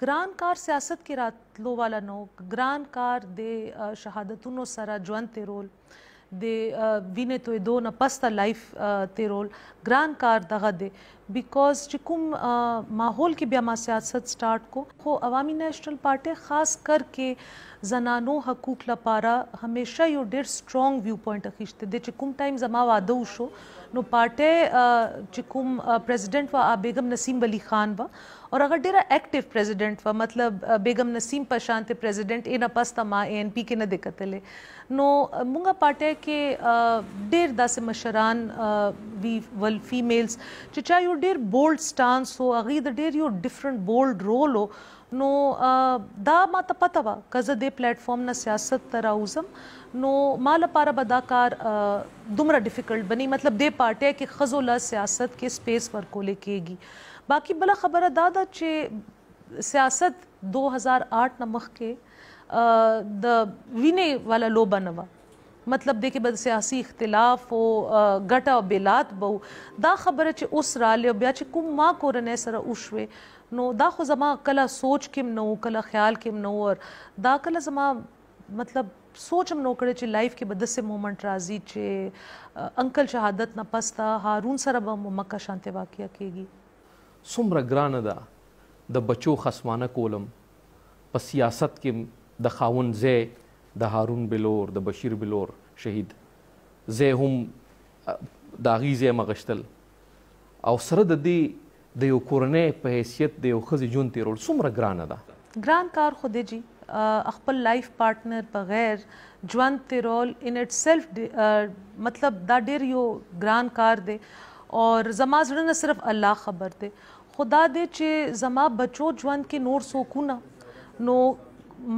ګران کار سیاست کې راتلو والا نو ګران کار د شهادتونو سره ژوند تیرول د وینې تویدو نه پس ته لایف تیرول ګران کار دغه دی بیکاز چې کوم ماحول کې بیا ما سیاست سٹارټ کو خو عوامي نېشنل پارټي خاص کر کې زنانو حقوق لپاره همیشه یو ډیر سترونګ ویو پوینټ اخیسته د چې کوم ټایم زما واده وشو نو پارټي چې کوم پریزیدنت وا بیگم نسیم ولی خان وا اور هغه ډیره ایکټیو پریزیډنټ وه مطلب بیګم نسیم په شانته پریزیډنټ یې نه پسته ما ای ان پی کې نه دی کتلې نو مونږه پارټي کې ډیر داسې مشران وی ول فیمیلز چې چا یو ډیر بولډ سټانس او هغه د ډیر یو ډیفرنٹ بولډ رول نو دا ما ته پته و که زه د پلیټ فارم نه سیاست ته راوځم نو ما لپاره به دا کار دومره ډیفیکلټ بنی مطلب د پارټي کې خزو له سیاست کې سپیس ورکول کېږي باقي بله خبره دا ده چې سیاست دوه هزار آټ نه مخکې د وینې والا لوبه نه وه مطلب دی کې به سیاسي اختلاف او ګټه او بیلات به دا خبره چې اوس رالی بیا چې کوم ما کورنۍ سره وشوي نو دا خو زما کله سوچ کې نه کله خیال کې نه ور دا کله زما مطلب سوچ هم نو کړی چې لایف کې به داسې مومنټ راځي چې انکل شهادت نه پس ته هارون سره به مکه شانته واقعیا کیږي څومره ګرانه ده د بچو خصمانه کولم په سیاست کې د خاون زه د هارون بلور د بشیر بلور شهید زه هم د هغې زه مغشتل او سره د دې د یو کورنۍ په حیثیت د یو ښځې ژوند تیرول څومره ګرانه ده؟ ګران کار خو دی جی خپل لایف پارټنر بغیر ژوند تیرول ان اټ سیلف مطلب دا ډیر یو ګران کار دی او زما زړه نه صرف الله خبر دی خو دا دی چی زما بچو ژوند کی نور څوک ونه نو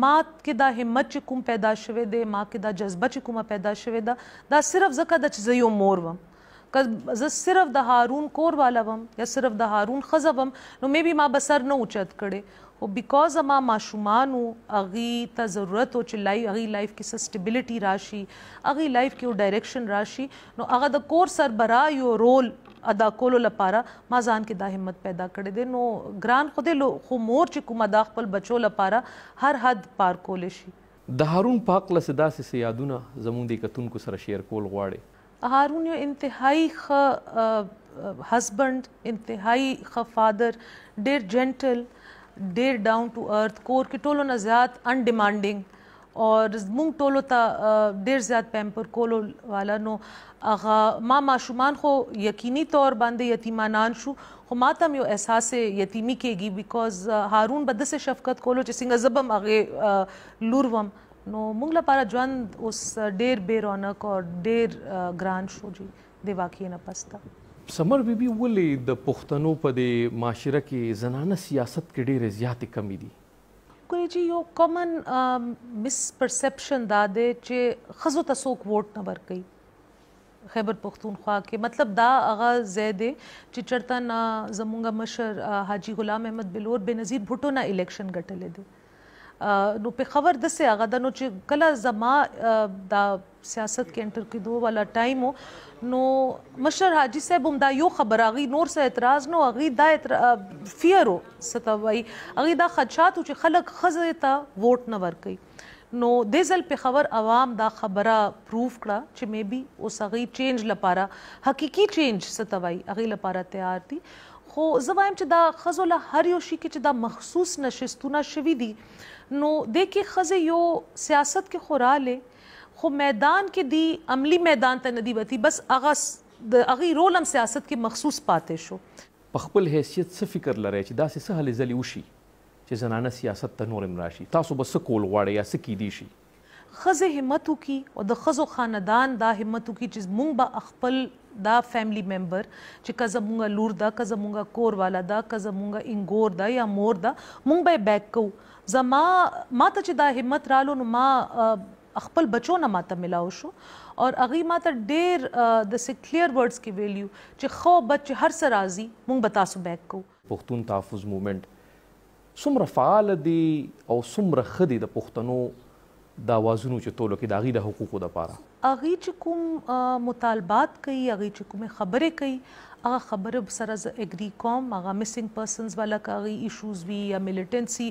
ما کی دا همت چی کوم پیدا شوی دی ما کی دا جذبه چی کومه پیدا شوی ده دا صرف ځکه ده چی زه یو مور وم که زه صرف د هارون کور والا وم یا صرف د هارون ښځه وم نو مې بي ما به سر نه اوچت کړی خو بیکاز زما ماشومان وو هغوی ته ضرورت و چې لایف هغوی لایف کې څه سټیبیلیټي راشي هغوی لایف کې یو ډایریکشن راشي نو هغه د کور سربرا یو رول ادا کولو لپاره ما ځان کې دا همت پیدا کړی دی نو ګران خو دی لو خو مور چې کومه دا خپل بچو لپاره هر حد پار کولی شي. د هارون په هکله څه داسې څه یادونه زموږ دې کتونکو سره شیر کول غواړې؟ هارون یو انتهایی ښه هسبنډ انتهایی ښه فادر ډیر جنټل ډیر ډاون ټو ارث کور کې ټولو نه زیات ان ډیمانډینګ او زمونږ ټولو ته ډیر زیات پیمپر کولو والا نو هغه ما ماشومان خو یقیني تور باندې یتیمانان شو خو ما ته یو احساس یتیمی کېږي بیکاز هارون به داسې شفقت کولو چې څنګه زبم هغه لور وم نو موږ لپاره ژوند اوس ډیر بې رونق او ډیر ګران شو جی د واقعي نه پس ته سمر بی بی ولې د پښتنو په دې معاشره کې زنانه سیاست کې ډېرې زیاتې کمې دي؟ ګورې جی یو کامن مس پرسپشن دا دی چې ښځو ته څوک ووټ نه ورکوي خیبر پښتونخوا کې مطلب دا هغه ځای دی چې چرته نه زمونږ مشر حاجی غلام احمد بلور بنظیر بھټو نه الیکشن ګټلې دی نو پېښور داسې هغه ده نو چې کله زما دا سیاست کې انټر کېدو والا ټایم نو مشر حاجی صاحب هم دا یو خبر هغه نور څه اعتراض نو هغه دا فیرو ستوي هغه دا خدشات چې خلک خزه ته ووټ نه ورکي نو د ځل په خبر عوام دا خبره پروف کړه چې مې بي اوس هغه چینج لپاره حقيقي چینج ستوي هغه لپاره تیار دي خو زه وایم چې دا ښځو له هر یو شي کې چې دا مخصوص نشستونه شوي دي نو دې کې ښځې یو سیاست کې خو رالې خو میدان کې دي عملي میدان ته نه دي وتي بس هغه د هغوی رول هم سیاست کې مخصوص پاتې شو. په خپل حیثیت څه فکر لرئ چې داسې څه هلې ځلې وشي چې زنانه سیاست ته نور هم راشي؟ تاسو به څه کول غواړئ یا څه کیدی شي؟ ښځې همت وکړي او د ښځو خاندان دا همت وکړي چې موږ به خپل دا فیملي ممبر چې که زموږ لور ده، که زموږ کور والا ده، که زموږ اینګور ده یا مور ده، موږ به یې بیک کوو. زما ما ته چې دا همت رالو نو ما خپل بچو نه ماته ملاو شو او هغوی ما ته ډېر داسې کلیر ورډز کې ویلي چې ښه او بد چې هر څه راځي موږ به تاسو بیک کوو. پښتون تحفظ موومنټ څومره فعاله دي او څومره ښه دي د پښتنو د اوازونو چې تولو کې د هغوی د حقوقو لپاره؟ هغوی چې کوم مطالبات کوي، هغوی چې کومې خبرې کوي، هغه خبرو سره زه اګري کوم. هغه مسینګ پرسنز والا که هغوی ایشوز وي یا ملیټنسي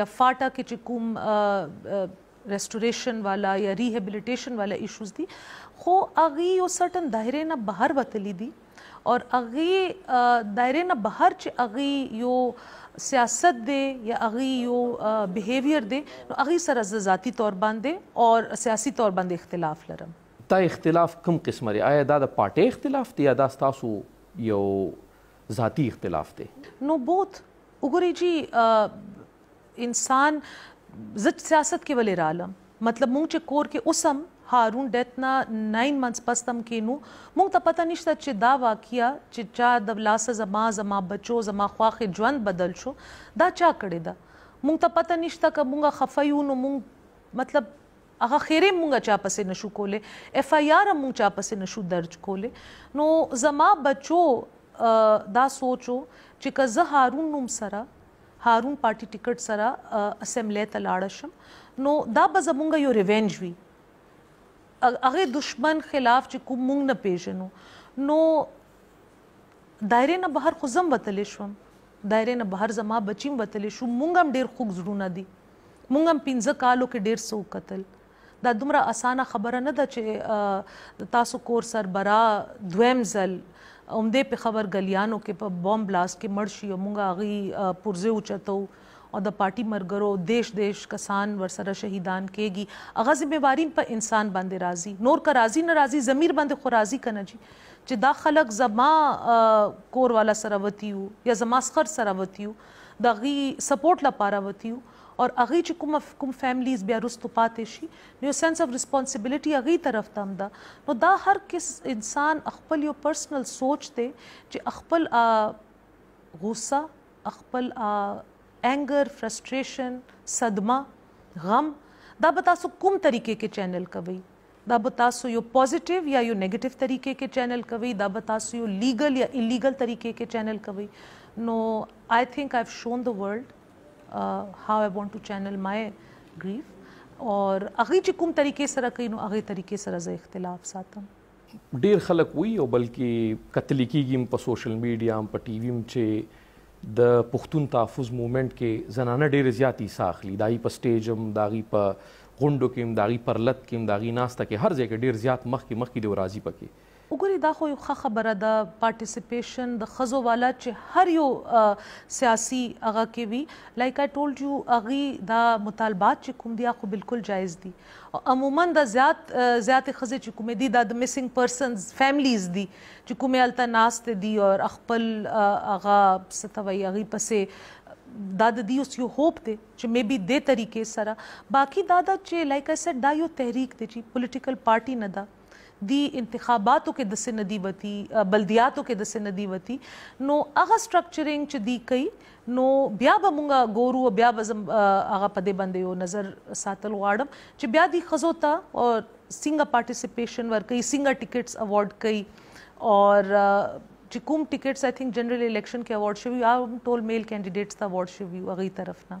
یا فاټا کې چې کوم ریسټوریشن والا یا ریهبلیټیشن والا ایشوز دي خو هغه یو سرټن دایره نه بهر وتلی دي او هغه دایره نه بهر چې هغه یو سیاست دی یا هغه یو بیهیویر دی نو هغه سره ذاتی تور باندې او سیاسي تور باندې اختلاف لرم دا اختلاف کوم قسمه دی آیا دا د پارټي اختلاف دی یا دا تاسو یو ذاتی اختلاف دی نو بوت وګورئ جی انسان زه سیاست کې ولې رالم مطلب مونږ چې کور کې اوسم هارون ډیت نه 9 منث پس تم کینو مونږ ته پته نشته چې دا واقعیا چې چا د لاس زما زما بچو زما خواخې ژوند بدل شو دا چا کړی دا مونږ ته پته نشته که مونږ خفایو نو مونږ مطلب هغه خیره مونږ چا پسې نشو کوله اف آی آر مونږ چا پسې نشو درج کوله نو زما بچو دا سوچو چې که زه هارون نوم سره هارون پارټي ټیکټ سره اسمبلی ته لاړ شم نو دا به زمونږ یو ریونج وي هغه دشمن خلاف چې کوم مونږ نه پیژنو نو دایره نه بهر خو زم وتلی شوم دایره نه بهر زما بچیم وتلی شو مونږ هم ډیر خوږ زړونه دي مونږ هم پنځه کالو کې ډیر څه وکتل دا دومره اسانه خبره نه ده چې د تاسو کور سربرا دویم ځل همدې پېښور ګلیانو کې په بمب بلاست کې مړ شي او موږ هغه پرزه اوچتو او د پارټي مرګرو دیش دیش کسان ورسره شهیدان کېږي هغه ذمہواري په انسان باندې راځي نور که راځي نه راځي ضمیر باندې خو راځي که نه جي چې دا خلک زما کور والا سره وتیو یا زما سخر سره وتیو د هغوی سپورټ لپاره وتیو اور هغوی چې کوم کوم فیملیز بیا رستو پاتې شي نو یو سینس اف ریسپانسیبلټي هغوی طرف ته هم ده نو دا هر کس انسان خپل یو پرسنل سوچ دی چې خپل غوسه خپل انګر فرستریشن صدمه غم دا به تاسو کوم طریقې کې چینل کوي دا به تاسو یو پوزټیو یا یو نیگیټیو طریقې کې چینل کوي دا به تاسو یو لیګل یا انلیګل طریقې کې چینل کوي نو آی تھنک آی هاف شون د ورلد هاو آی وانټ ټو چینل مای ګریف اور هغه چې کوم طریقې سره کوي نو هغه طریقې سره زه اختلاف ساتم ډیر خلک وی او بلکې قتل کیږي په سوشل میډیا په ټي وي چې د پښتون تحفظ موومېنټ کې زنانه ډیر زیات ایسا اخلي دای په سټیج هم داغي په غونډو کې هم داغي پرلت کې هم داغي ناسته کې هر ځای کې ډیر زیات مخ کې مخ کې دی راضي پکې وګوری دا خو یو ښه خبره ده پارټیسیپیشن د خزو والا چې هر یو سیاسی هغه کې وی لایک آی ټولډ یو هغه دا مطالبات چې کوم دی خو بالکل جایز دي او عموما دا زیات زیات خزه چې کوم دي دا د میسنګ پرسنز فیملیز دي چې کوم الته ناست دي او خپل هغه ستوي هغه پسې دا د دې اوس یو هوپ دی چې مې بي دې طریقې سره باقی دا دا چې لایک آی سیټ دا یو تحریک دی چې پولیټیکل پارټي نه ده دي انتخاباتو کې دسې نه دي وتي بلدياتو کې دسې نه دي وتي نو هغه سټرکچرینګ چې دی کوي نو بیا به مونږه ګورو بیا به زم هغه په دې باندې یو نظر ساتل غواړم چې بیا دی خزو ته او څنګه پارټیسیپیشن ورکي څنګه ټیکټس اوارډ کوي او چې کوم ټیکټس آی تھنک جنرال الیکشن کې اوارډ شوی یا ټول میل کینډیډیټس ته اوارډ شوی هغه طرف نه